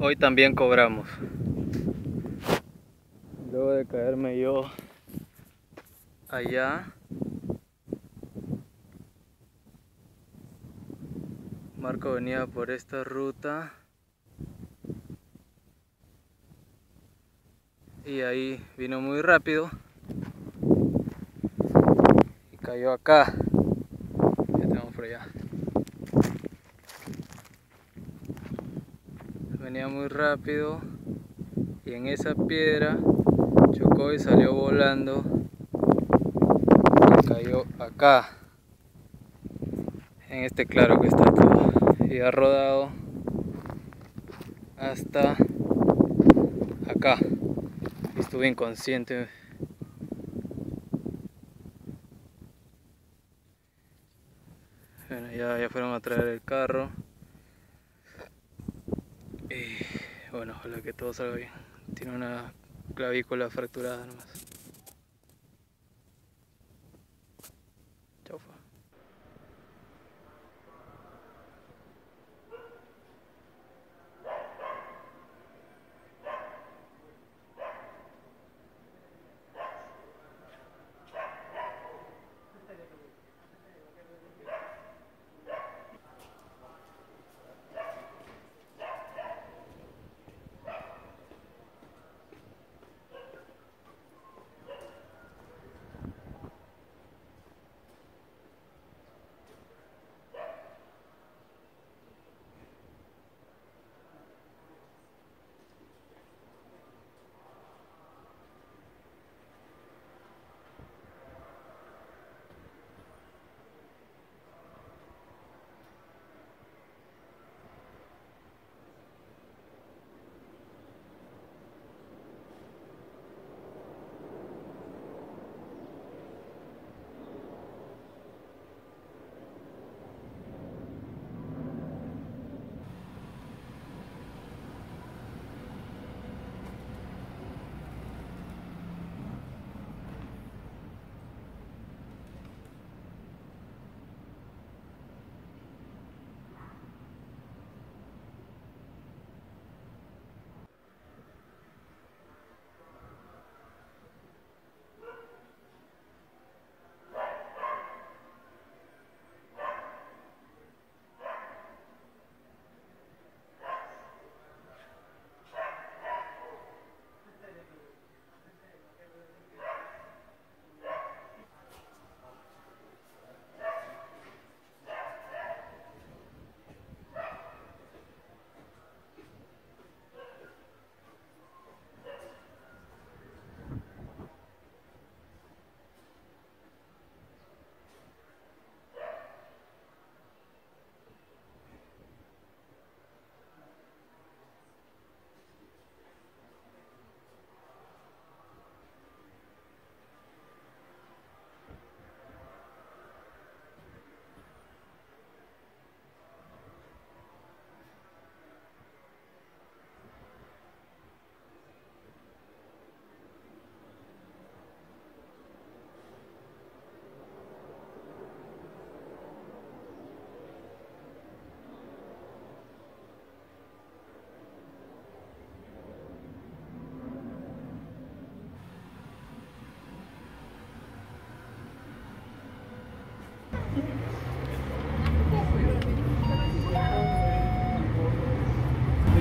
Hoy también cobramos. Luego de caerme yo allá. Marco venía por esta ruta. Y ahí vino muy rápido. Y cayó acá. Ya tenemos por allá. Muy rápido. Y en esa piedra chocó y salió volando y cayó acá. En este claro que está acá. Y ha rodado hasta acá. Estuve inconsciente. Bueno ya, ya fueron a traer el carro y bueno ojalá que todo salga bien tiene una clavícula fracturada nomás.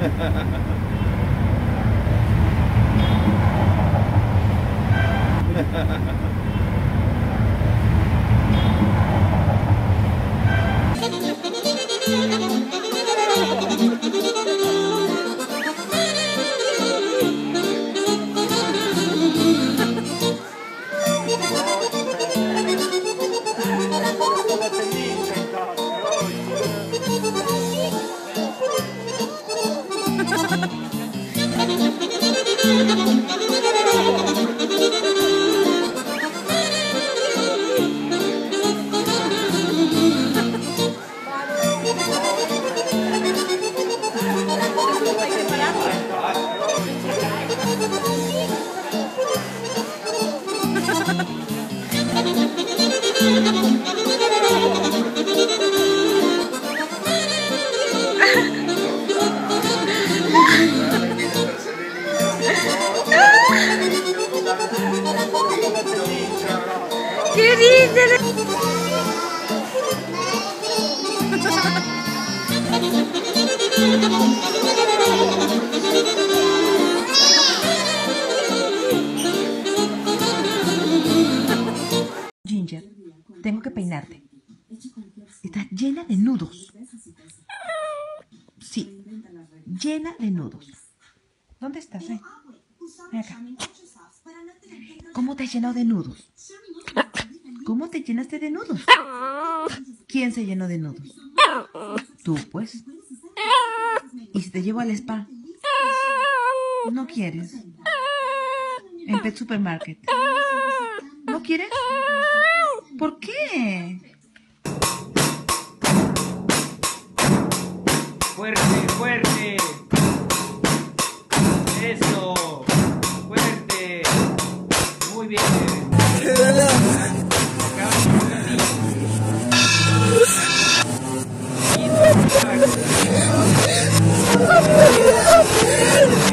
Ha ha ha ha. Ginger, tengo que peinarte. Estás llena de nudos. Sí, llena de nudos. ¿Dónde estás? eh? ¿Cómo te has llenado de nudos? ¿Cómo te llenaste de nudos? ¿Quién se llenó de nudos? Tú, pues. ¿Y si te llevo al spa? ¿No quieres? En Pet Supermarket. ¿No quieres? ¿Por qué? Fuerte, fuerte. Eso. Fuerte. Muy bien. Oh, my God.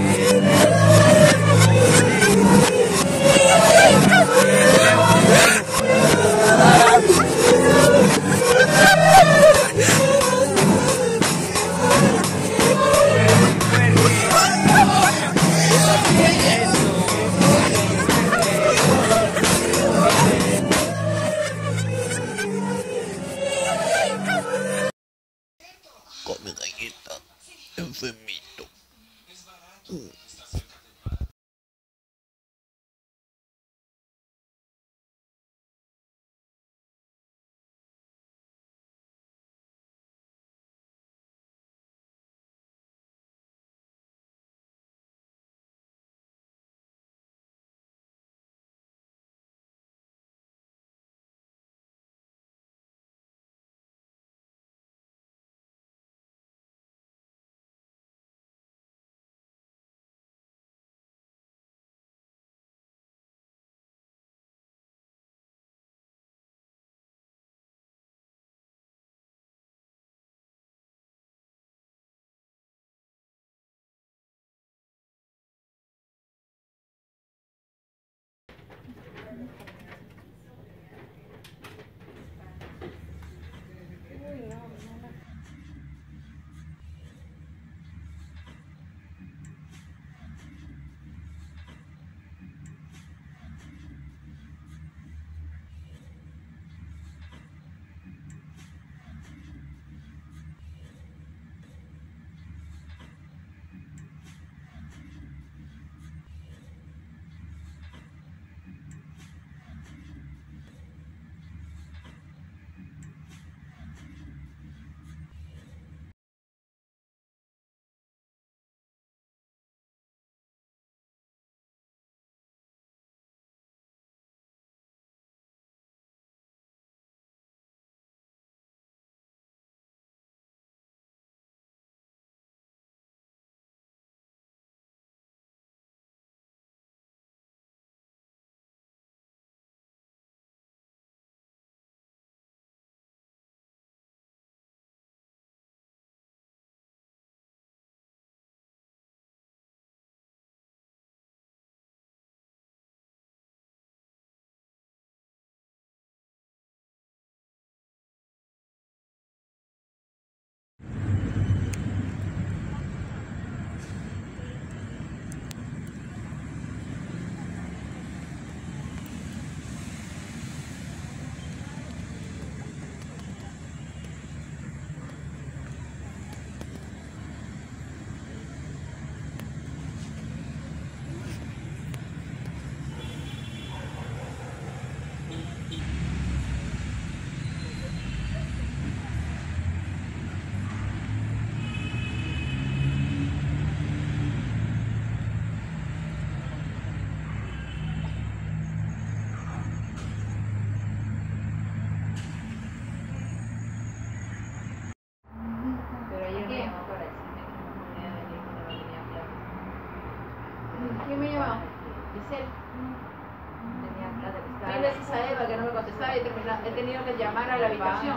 he tenido que llamar a la habitación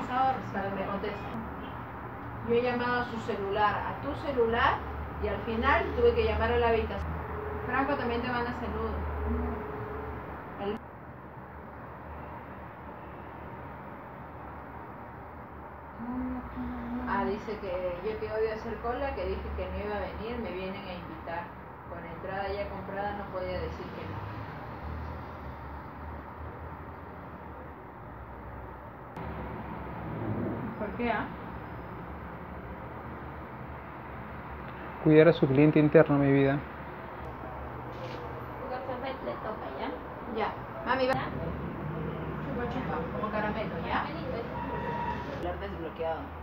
para que me contesten. Yo he llamado a su celular, a tu celular, y al final tuve que llamar a la habitación. Franco también te manda saludos. Ah, dice que yo que odio hacer cola, que dije que no iba a venir, me vienen a invitar. Con entrada ya comprada no podía decir que no. ¿Por qué, ah? Cuidar a su cliente interno, mi vida. le toca, ¿ya? Ya. Mami, va. Chupa, chupa, como caramelo, ¿ya? Celular desbloqueado.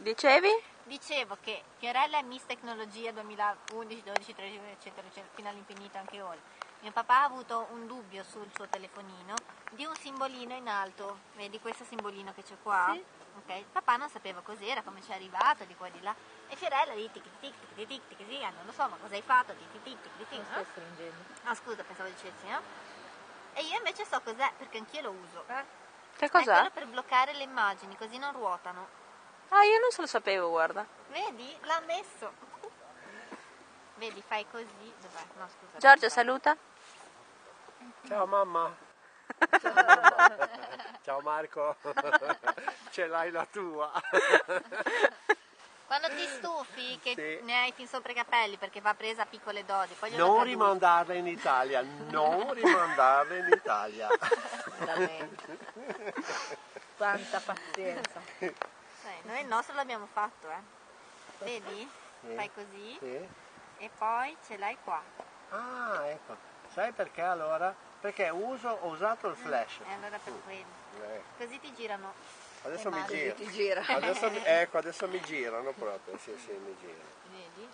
Dicevi? Dicevo che Fiorella è Miss Tecnologia 2011, 12, 13, eccetera, eccetera, fino all'infinito anche oltre. Mio papà ha avuto un dubbio sul suo telefonino di un simbolino in alto, vedi questo simbolino che c'è qua? Ok, Papà non sapeva cos'era, come ci è arrivato, di qua e di là. E Fiorella lì tic tic tic tic tic tic, non lo so, ma cosa hai fatto? Tic tic tic tic tic. Non stai stringendo. Ah scusa, pensavo dicessi, no? E io invece so cos'è, perché anch'io lo uso. Che È cos'è? quello per bloccare le immagini, così non ruotano. Ah, io non se lo sapevo, guarda. Vedi? L'ha messo. Vedi, fai così. Dov'è? No, scusa. Giorgio, saluta. Ciao mamma. Ciao Marco. Ce l'hai la tua. Quando ti stufi, che Sì. ne hai fin sopra i capelli perché va presa a piccole dosi, poi Non rimandarla in Italia, non rimandarla in Italia. Quanta pazienza. Noi il nostro l'abbiamo fatto, eh. Vedi? Sì. Fai così Sì. e poi ce l'hai qua. Ah, ecco. Sai perché allora? Perché uso, ho usato il flash. E allora per quello. Eh, Così ti girano. Adesso mi gira. Ti gira. Adesso, ecco, adesso mi girano proprio. Sì, sì, mi girano. Vedi?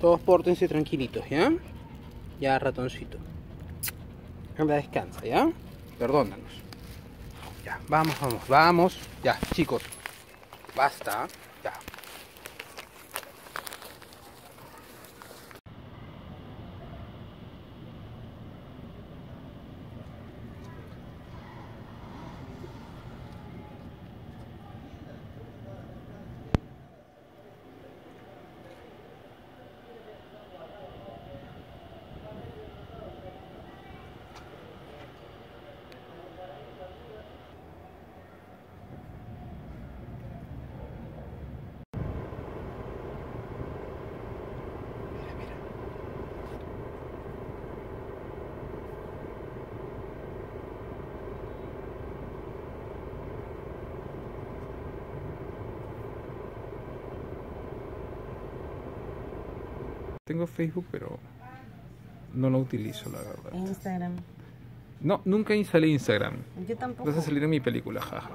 Todos pórtense tranquilitos, ¿ya? Ya, ratoncito. Anda, descansa, ¿ya? Perdónanos. Ya, vamos, vamos, vamos. Ya, chicos. Basta. Ya. Tengo Facebook, pero no lo utilizo, la verdad. Instagram. No, nunca instalé Instagram. Yo tampoco. Vas a salir en mi película, jajaja.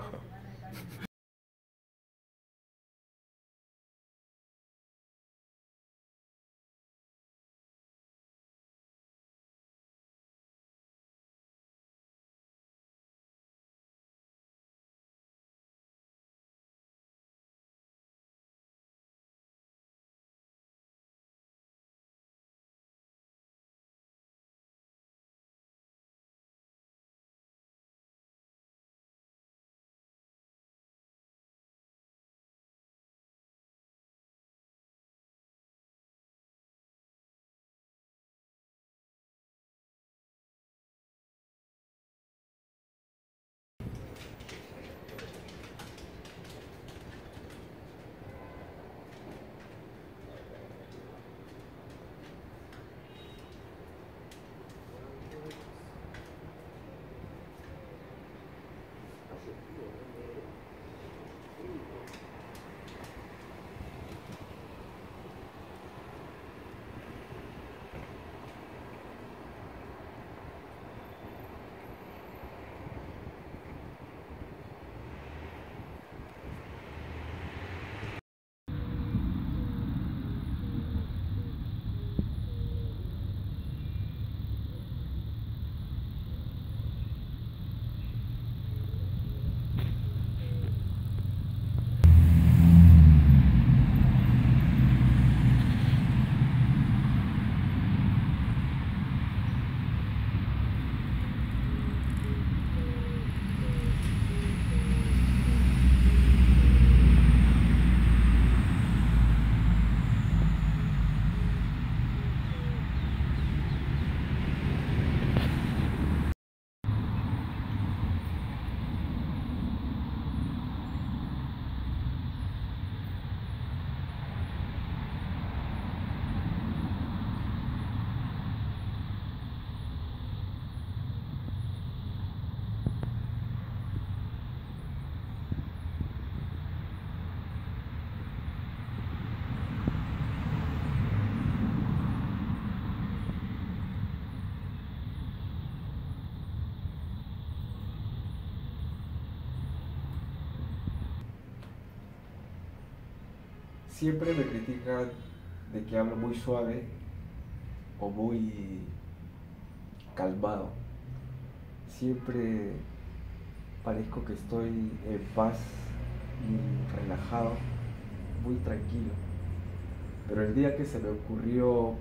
Siempre me critican de que hablo muy suave o muy calmado. Siempre parezco que estoy en paz y relajado, muy tranquilo. Pero el día que se me ocurrió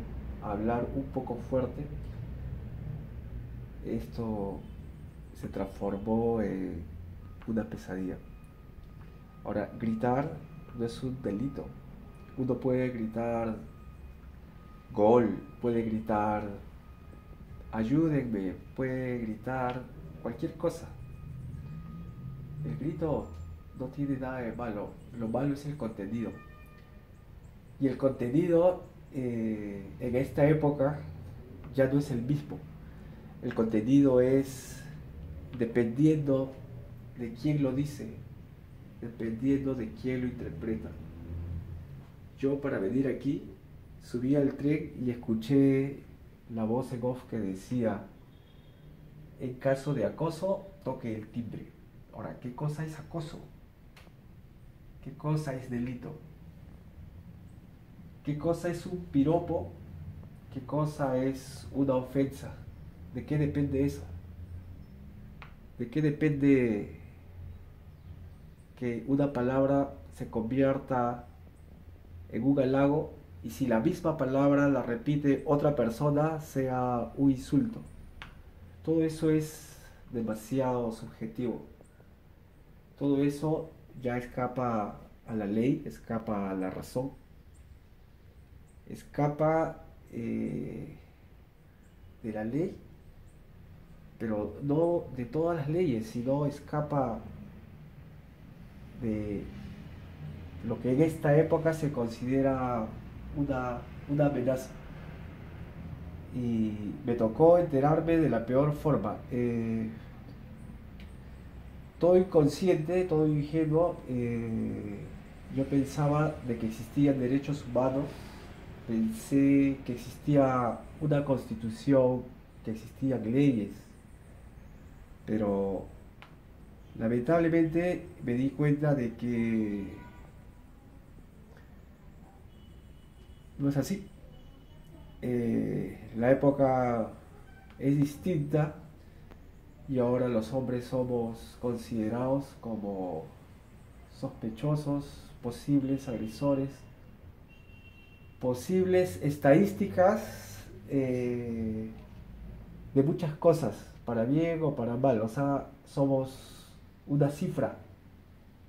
hablar un poco fuerte, esto se transformó en una pesadilla. Ahora, gritar no es un delito. Uno puede gritar gol, puede gritar ayúdenme, puede gritar cualquier cosa. El grito no tiene nada de malo, lo malo es el contenido. Y el contenido eh, en esta época ya no es el mismo. El contenido es dependiendo de quién lo dice, dependiendo de quién lo interpreta. Yo para venir aquí subí al tren y escuché la voz en off que decía, en caso de acoso, toque el timbre. Ahora, ¿qué cosa es acoso? qué cosa es delito, qué cosa es un piropo, qué cosa es una ofensa, de qué depende eso, de qué depende que una palabra se convierta en un halago y si la misma palabra la repite otra persona sea un insulto. Todo eso es demasiado subjetivo. Todo eso ya escapa a la ley, escapa a la razón, escapa eh, de la ley, pero no de todas las leyes, sino escapa de lo que en esta época se considera una, una amenaza. Y me tocó enterarme de la peor forma. Eh, todo inconsciente, todo ingenuo, eh, yo pensaba de que existían derechos humanos, pensé que existía una constitución, que existían leyes, pero lamentablemente me di cuenta de que no es así. Eh, la época es distinta y ahora los hombres somos considerados como sospechosos, posibles agresores, posibles estadísticas eh, de muchas cosas, para bien o para mal. O sea, somos una cifra,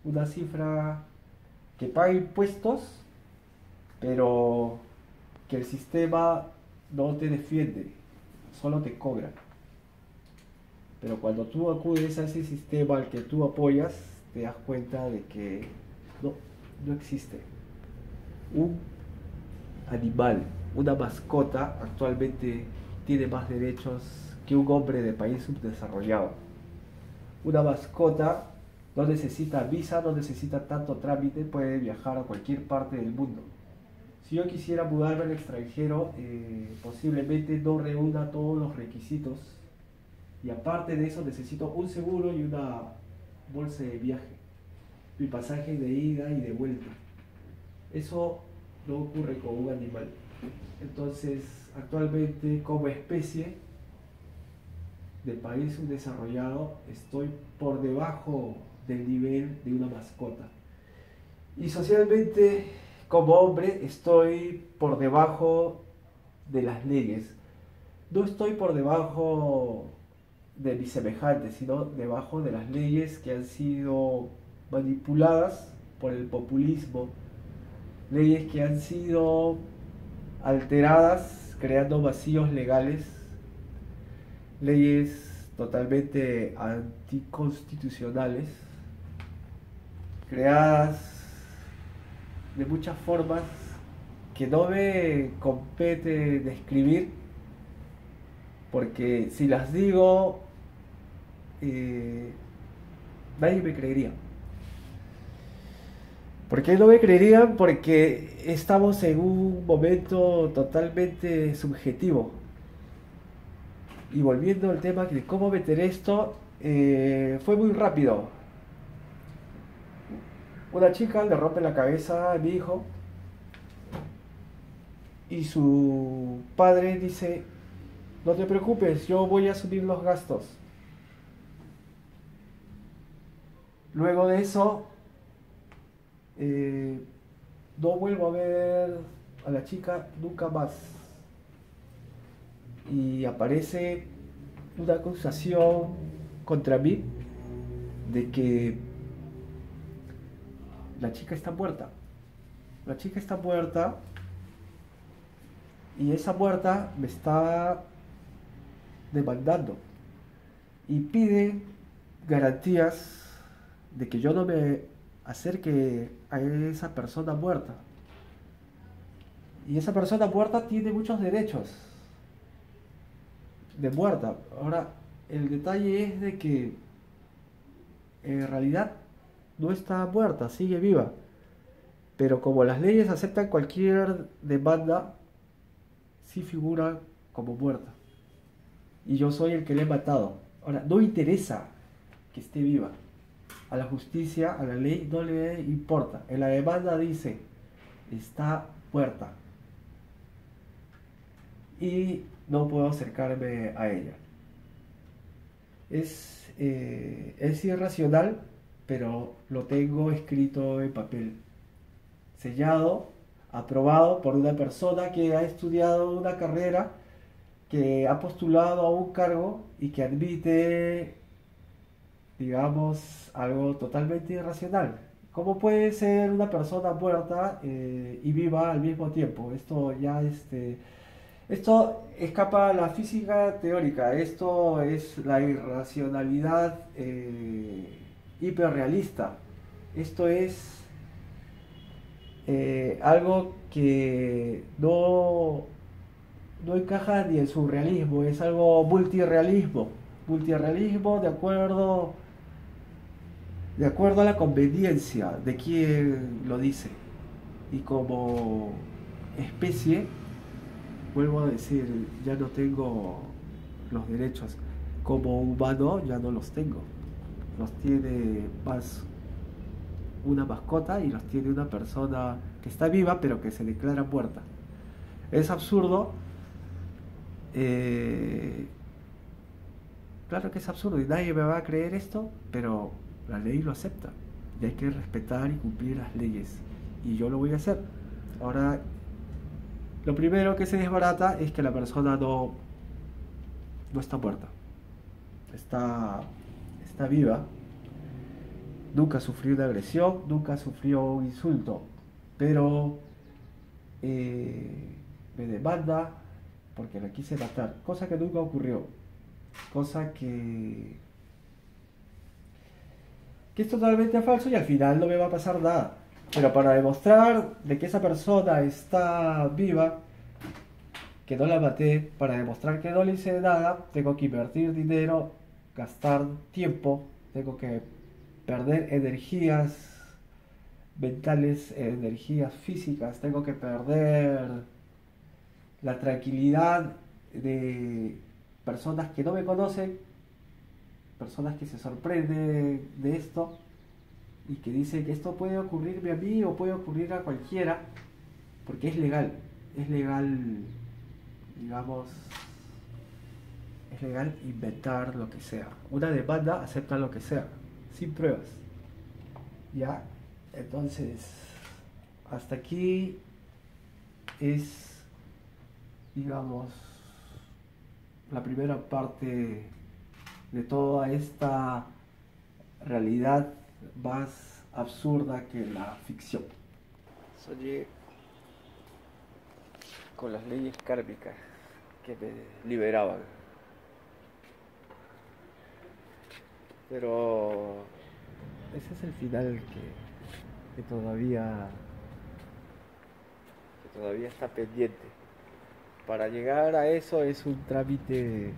una cifra que paga impuestos, pero que el sistema no te defiende, solo te cobra. Pero cuando tú acudes a ese sistema al que tú apoyas, te das cuenta de que no, no existe. Un animal, una mascota, actualmente tiene más derechos que un hombre de país subdesarrollado. Una mascota no necesita visa, no necesita tanto trámite, puede viajar a cualquier parte del mundo. Si yo quisiera mudarme al extranjero, eh, posiblemente no reúna todos los requisitos y aparte de eso necesito un seguro y una bolsa de viaje, mi pasaje de ida y de vuelta. Eso no ocurre con un animal. Entonces, actualmente como especie de país subdesarrollado, estoy por debajo del nivel de una mascota. Y socialmente, como hombre, estoy por debajo de las leyes. No estoy por debajo de mis semejantes, sino debajo de las leyes que han sido manipuladas por el populismo, leyes que han sido alteradas creando vacíos legales, leyes totalmente anticonstitucionales, creadas de muchas formas que no me compete describir, porque si las digo, eh, nadie me creería. ¿Por qué no me creerían? Porque estamos en un momento totalmente subjetivo. Y volviendo al tema de cómo meter esto, eh, fue muy rápido. Una chica le rompe la cabeza a hijo y su padre dice, no te preocupes, yo voy a subir los gastos. Luego de eso, eh, no vuelvo a ver a la chica nunca más. Y aparece una acusación contra mí de que la chica está muerta. La chica está muerta y esa muerta me está demandando y pide garantías de que yo no me acerque a esa persona muerta. Y esa persona muerta tiene muchos derechos de muerta. Ahora, el detalle es de que en realidad no está muerta, sigue viva. Pero como las leyes aceptan cualquier demanda, sí figura como muerta. Y yo soy el que le he matado. Ahora, no interesa que esté viva. a la justicia, a la ley, no le importa. En la demanda dice, está muerta. Y no puedo acercarme a ella. Es, eh, es irracional, pero lo tengo escrito en papel, sellado, aprobado por una persona que ha estudiado una carrera, que ha postulado a un cargo y que admite, digamos, algo totalmente irracional. ¿Cómo puede ser una persona muerta eh, y viva al mismo tiempo? Esto ya este, esto escapa a la física teórica, esto es la irracionalidad eh, hiperrealista. Esto es eh, algo que no, no encaja ni en surrealismo, es algo multirealismo. Multirealismo de acuerdo, de acuerdo a la conveniencia de quien lo dice. Y como especie, vuelvo a decir, ya no tengo los derechos. Como humano ya no los tengo. Los tiene más una mascota y los tiene una persona que está viva pero que se declara muerta. Es absurdo. eh, claro que es absurdo y nadie me va a creer esto, pero la ley lo acepta. Y hay que respetar y cumplir las leyes. Y yo lo voy a hacer. Ahora, lo primero que se desbarata es que la persona no, no está muerta. Está, está viva. Nunca sufrió una agresión, nunca sufrió un insulto. Pero eh, me demanda porque la quise matar. Cosa que nunca ocurrió. Cosa que, que es totalmente falso y al final no me va a pasar nada. Pero para demostrar de que esa persona está viva, que no la maté, para demostrar que no le hice nada, tengo que invertir dinero, gastar tiempo, tengo que perder energías mentales, energías físicas, tengo que perder la tranquilidad de personas que no me conocen, personas que se sorprenden de esto y que dicen que esto puede ocurrirme a mí o puede ocurrir a cualquiera, porque es legal, es legal, digamos, es legal inventar lo que sea. Una demanda acepta lo que sea, sin pruebas. ¿Ya? Entonces, hasta aquí es, digamos, la primera parte de toda esta realidad más absurda que la ficción. Soñé con las leyes kármicas que me liberaban. Pero ese es el final que, que todavía que todavía está pendiente. Para llegar a eso es un trámite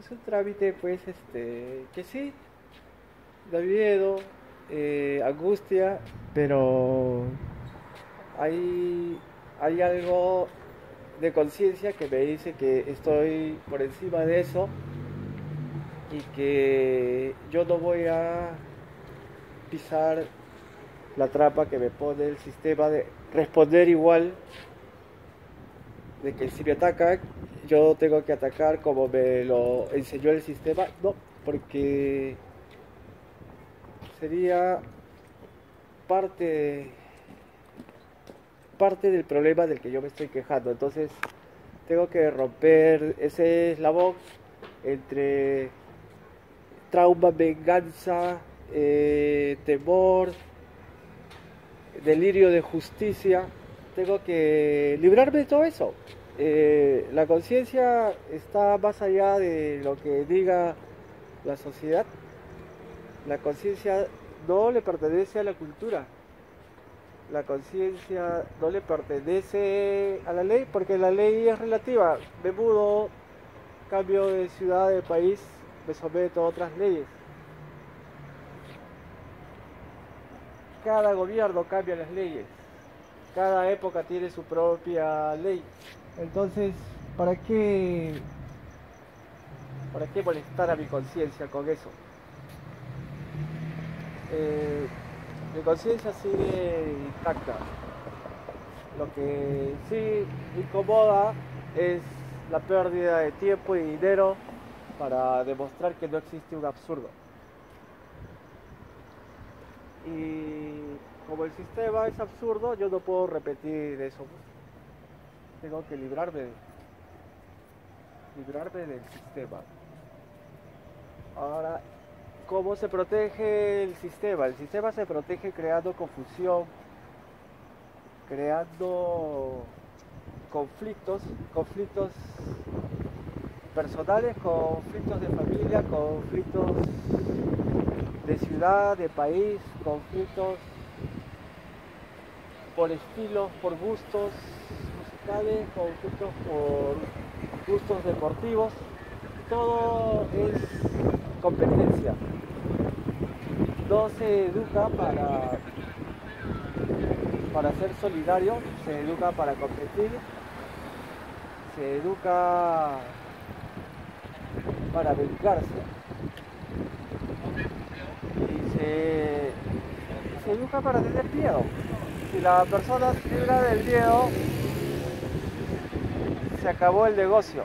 es un trámite pues este que sí da miedo, eh, angustia, pero hay, hay algo de conciencia que me dice que estoy por encima de eso y que yo no voy a pisar la trampa que me pone el sistema de responder igual de que si me atacan yo tengo que atacar como me lo enseñó el sistema. No porque sería parte parte del problema del que yo me estoy quejando. Entonces tengo que romper ese eslabón entre trauma, venganza, eh, temor, delirio de justicia. Tengo que librarme de todo eso. Eh, la conciencia está más allá de lo que diga la sociedad. La conciencia no le pertenece a la cultura. La conciencia no le pertenece a la ley porque la ley es relativa. Me mudo, cambio de ciudad, de país, me someto a otras leyes. Cada gobierno cambia las leyes. Cada época tiene su propia ley. Entonces, ¿para qué, para qué molestar a mi conciencia con eso? eh, mi conciencia sigue intacta. Lo que sí incomoda es la pérdida de tiempo y dinero para demostrar que no existe un absurdo. Y como el sistema es absurdo, yo no puedo repetir eso. Tengo que librarme, librarme del sistema. Ahora, ¿cómo se protege el sistema? El sistema se protege creando confusión, creando conflictos, conflictos personales, conflictos de familia, conflictos de ciudad, de país, conflictos por estilos, por gustos musicales, conflictos por gustos deportivos. Todo es competencia. No se educa para, para ser solidario, se educa para competir, se educa para vengarse y se, se educa para tener miedo. Si la persona se libra del miedo, se acabó el negocio.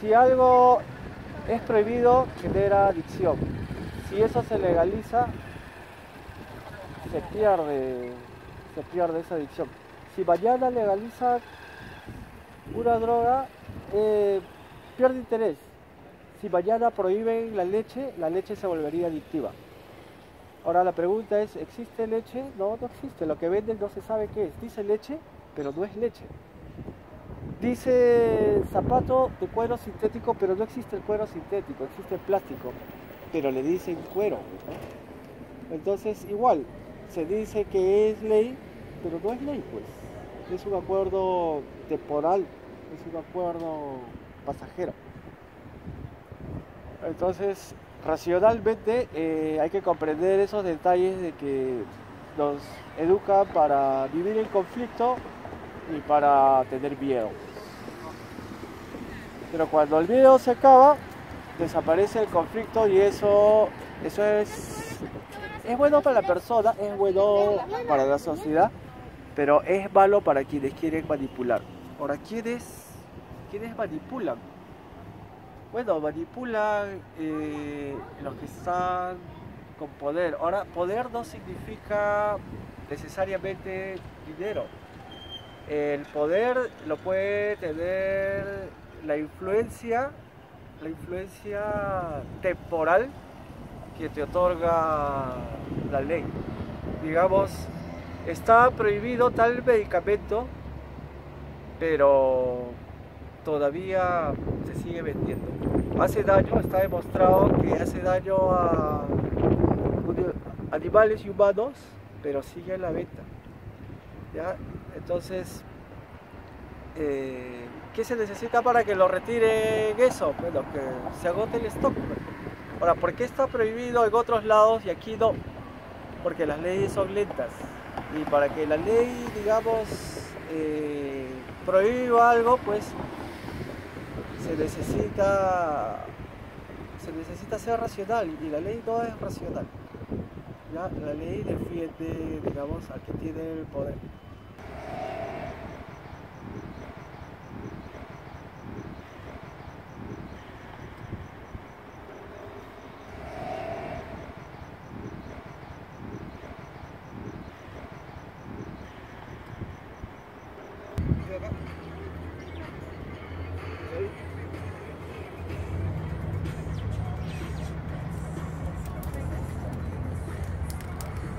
Si algo es prohibido, genera adicción. Si eso se legaliza, se pierde, se pierde esa adicción. Si mañana legaliza una droga, eh, pierde interés. Si mañana prohíben la leche, la leche se volvería adictiva. Ahora la pregunta es, ¿existe leche? No, no existe. Lo que venden no se sabe qué es. Dice leche, pero no es leche. Dice zapato de cuero sintético, pero no existe el cuero sintético, existe el plástico. Pero le dicen cuero. Entonces, igual, se dice que es ley, pero no es ley, pues. Es un acuerdo temporal, es un acuerdo pasajero. Entonces, racionalmente eh, hay que comprender esos detalles de que nos educa para vivir en conflicto y para tener miedo. Pero cuando el miedo se acaba, desaparece el conflicto y eso, eso es, es bueno para la persona, es bueno para la sociedad, pero es malo para quienes quieren manipular. Ahora, ¿quiénes, quiénes manipulan? Bueno, manipulan eh, los que están con poder. Ahora, poder no significa necesariamente dinero. El poder lo puede tener la influencia, la influencia temporal que te otorga la ley. Digamos, está prohibido tal medicamento, pero todavía se sigue vendiendo. Hace daño, está demostrado que hace daño a animales y humanos, pero sigue en la venta. ¿ya? Entonces, eh, ¿qué se necesita para que lo retiren eso? Bueno, que se agote el stock. Ahora, ¿por qué está prohibido en otros lados y aquí no? Porque las leyes son lentas. Y para que la ley, digamos, eh, prohíba algo, pues se necesita se necesita ser racional y la ley no es racional. ¿ya? La ley defiende, digamos, al que tiene el poder.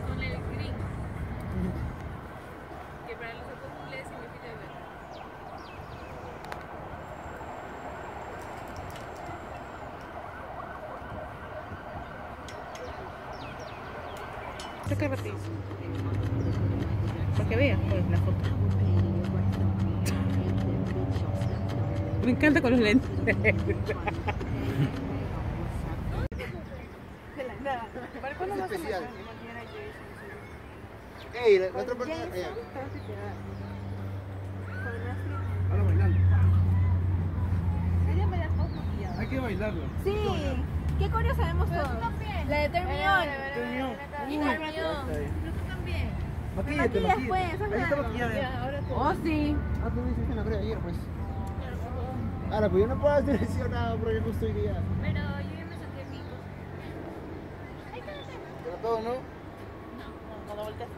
Con el green. Que para los otros inglés significa ver. ¿Esto qué repetís? Para que veas pues, la foto. Me encanta con los lentes. Hay que bailarlo. Sí. ¿Qué coreo sabemos todos? La de Termión. Termión. Y Termión. tú también. Maquillate, maquillate. Ahí está maquillada. Oh, sí. Ah, tú dices que no creo ayer, pues. Ahora, pues yo no puedo hacer eso nada porque no estoy. Pero yo ya me saqué pico. Todo, ¿no? No, no lo voltees.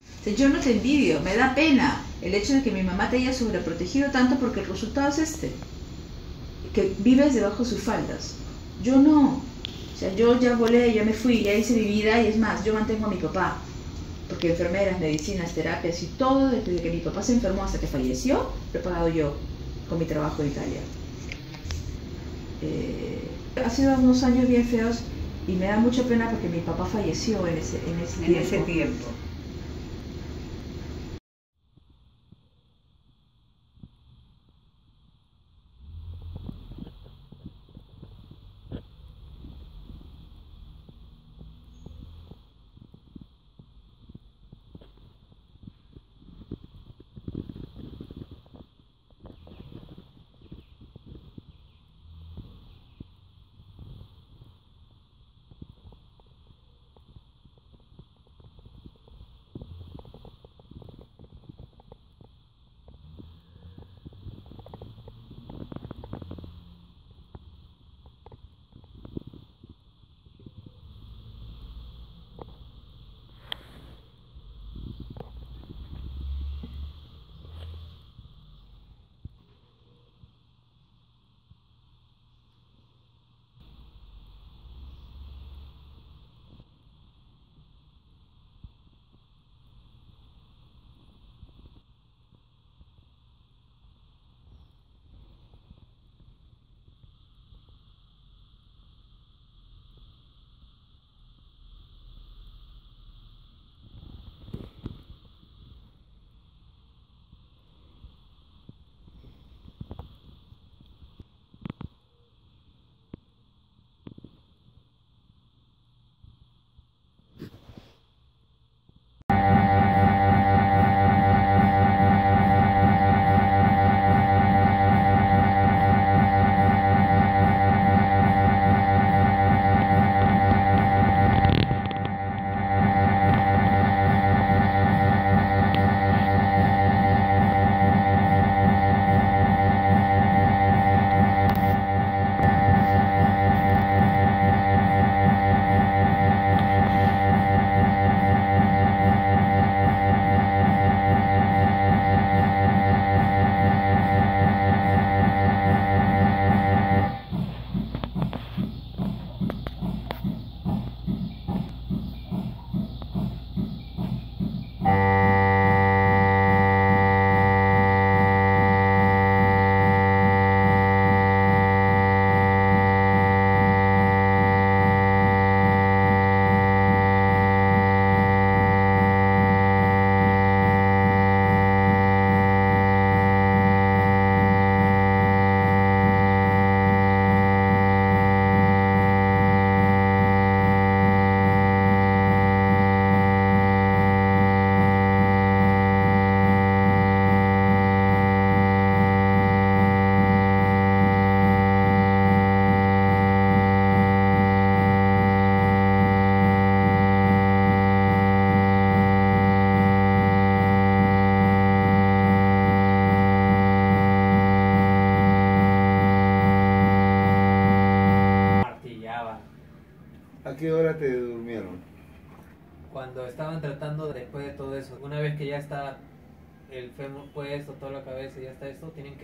O sea, yo no te envidio, me da pena el hecho de que mi mamá te haya sobreprotegido tanto porque el resultado es este, que vives debajo de sus faldas. Yo no. O sea, yo ya volé, ya me fui, ya hice mi vida y es más, yo mantengo a mi papá. Porque enfermeras, medicinas, terapias y todo desde que mi papá se enfermó hasta que falleció, lo he pagado yo con mi trabajo en Italia. Eh, ha sido unos años bien feos y me da mucha pena porque mi papá falleció en ese, en ese En tiempo. ese tiempo.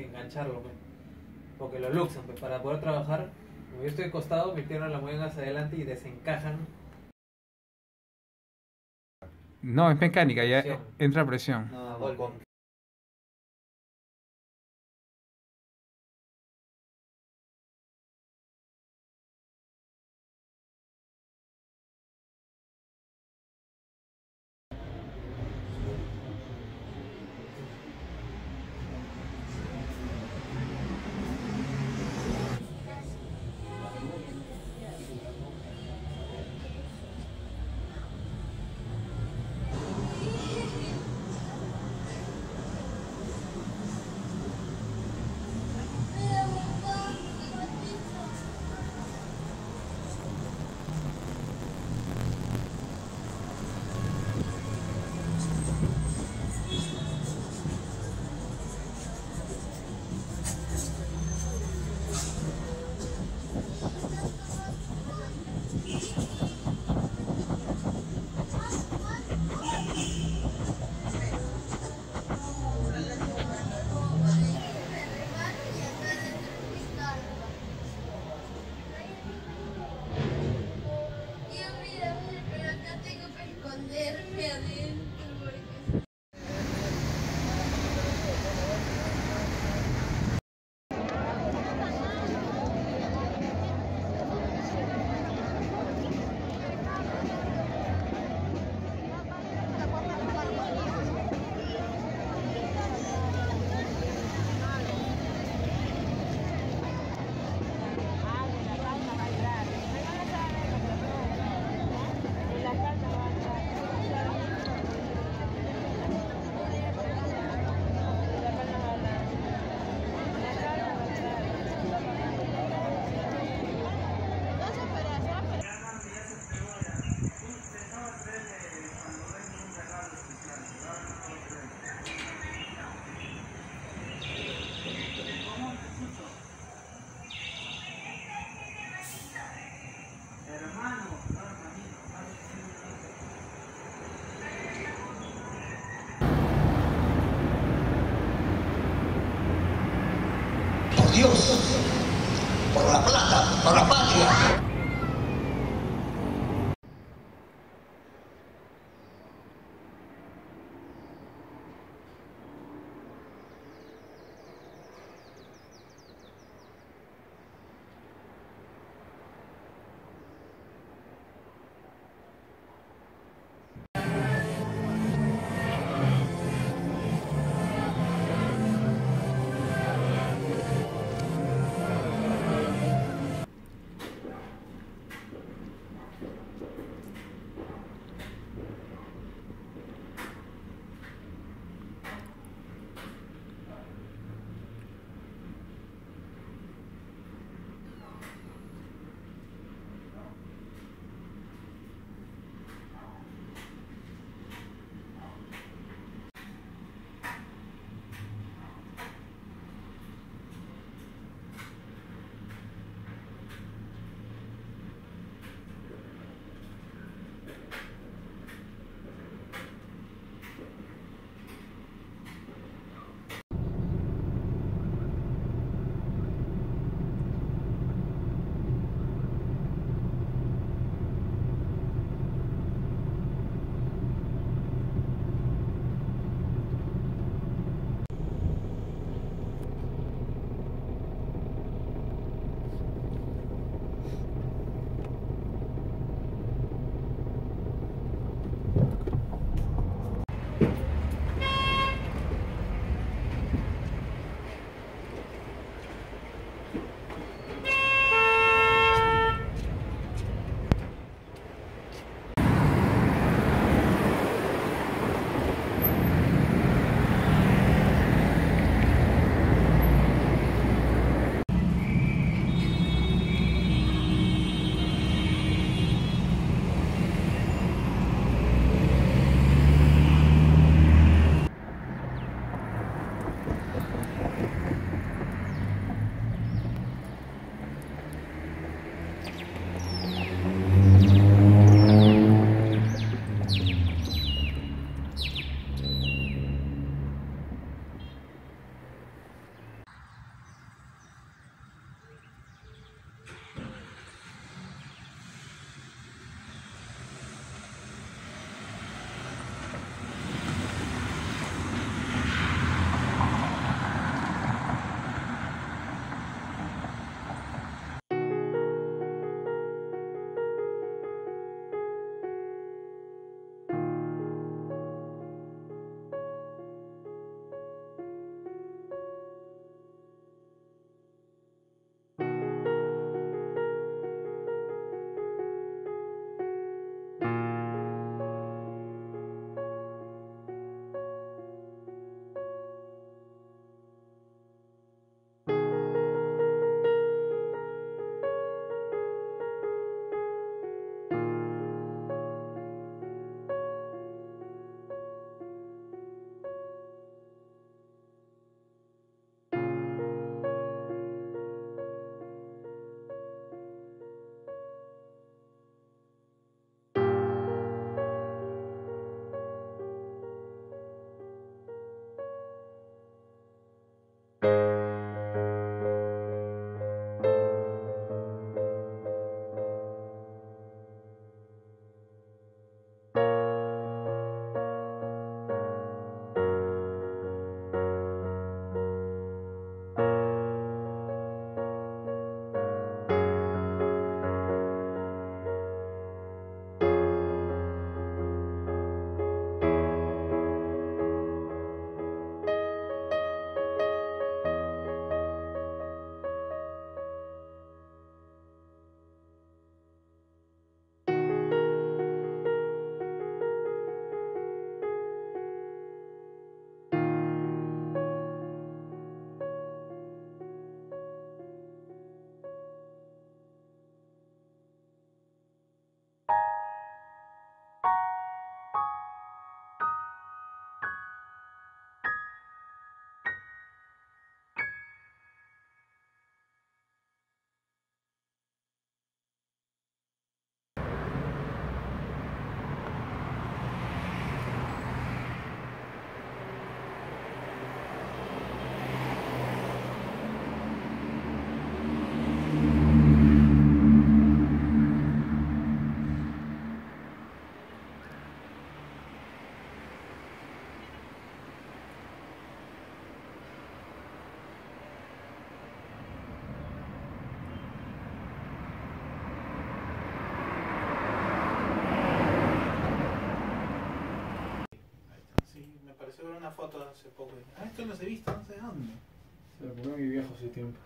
Que engancharlo, ¿no? porque lo luxan, pues, para poder trabajar. Como yo estoy acostado, mi pierna la mueven hacia adelante y desencajan. No, es mecánica, ya Presión. entra presión. Por la plata, por la patria. Foto hace poco. Ah, esto los he visto, no sé dónde. Se lo comió mi viejo hace tiempo.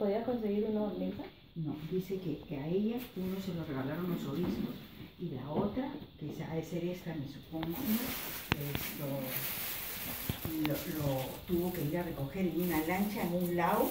Podías conseguir uno, Nilsa? No, dice que, a ella uno se lo regalaron los obispos y la otra, que ha de ser esta, me supongo, lo, lo tuvo que ir a recoger en una lancha en un lago.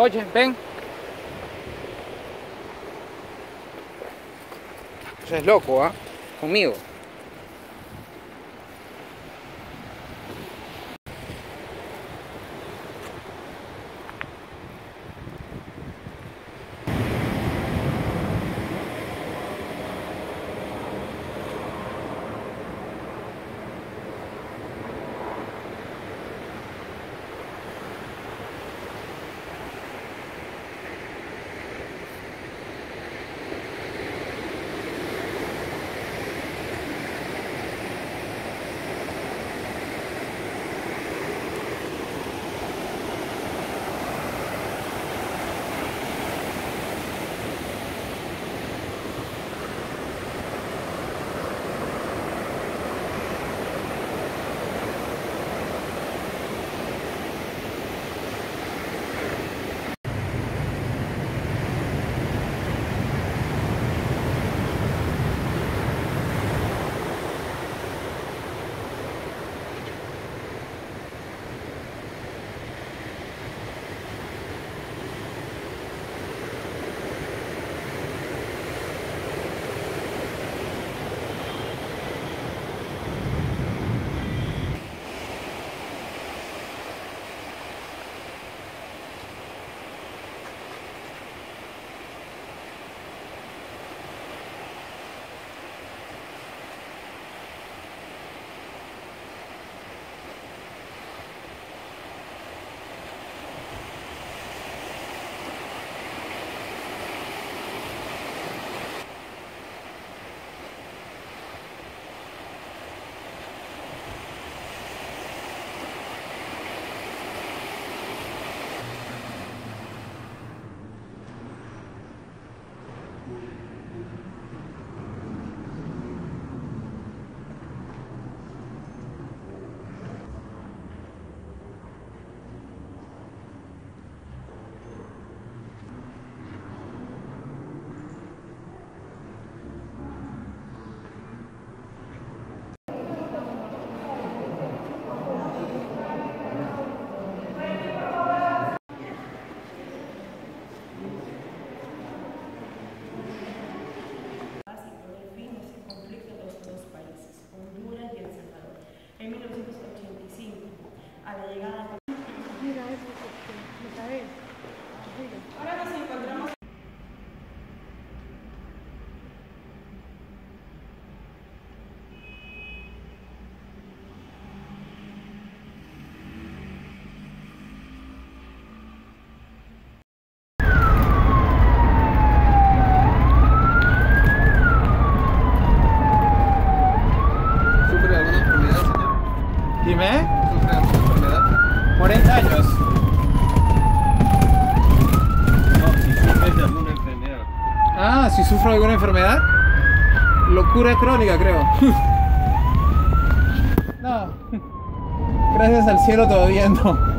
Oye, ven. Eso es loco, ¿ah? Conmigo. sufro alguna enfermedad. Locura crónica, creo. no. Gracias al cielo todavía no.